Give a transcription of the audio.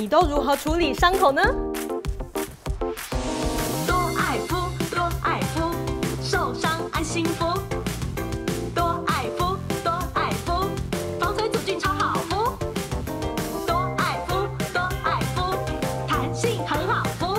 你都如何处理伤口呢？多爱肤，多爱肤，受伤安心肤。多爱肤，多爱肤，防水阻菌超好敷。多爱肤，多爱肤，弹性很好敷。